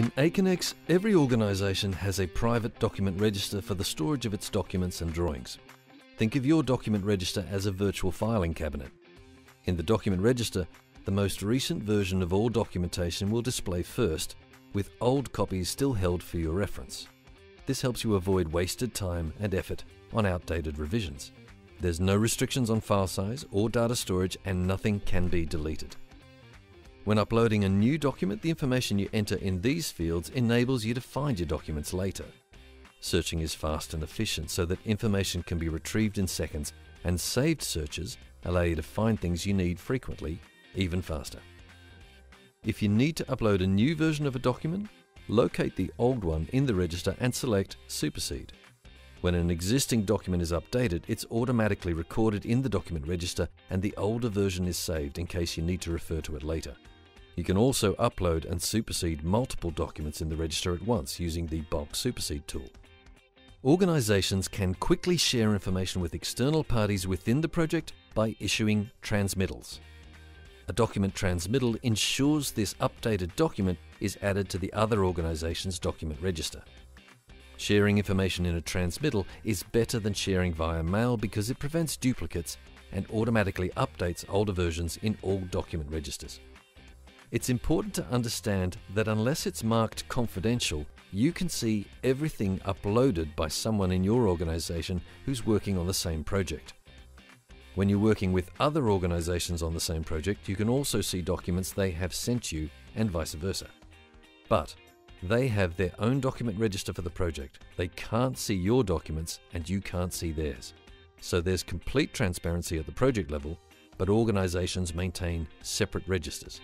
In Aconex, every organisation has a private document register for the storage of its documents and drawings. Think of your document register as a virtual filing cabinet. In the document register, the most recent version of all documentation will display first, with old copies still held for your reference. This helps you avoid wasted time and effort on outdated revisions. There's no restrictions on file size or data storage and nothing can be deleted. When uploading a new document, the information you enter in these fields enables you to find your documents later. Searching is fast and efficient so that information can be retrieved in seconds, and saved searches allow you to find things you need frequently, even faster. If you need to upload a new version of a document, locate the old one in the register and select Supersede. When an existing document is updated, it's automatically recorded in the document register and the older version is saved in case you need to refer to it later. You can also upload and supersede multiple documents in the register at once using the bulk supersede tool. Organizations can quickly share information with external parties within the project by issuing transmittals. A document transmittal ensures this updated document is added to the other organization's document register. Sharing information in a transmittal is better than sharing via mail because it prevents duplicates and automatically updates older versions in all document registers. It's important to understand that unless it's marked confidential, you can see everything uploaded by someone in your organization who's working on the same project. When you're working with other organizations on the same project, you can also see documents they have sent you and vice versa. But they have their own document register for the project. They can't see your documents and you can't see theirs. So there's complete transparency at the project level, but organizations maintain separate registers.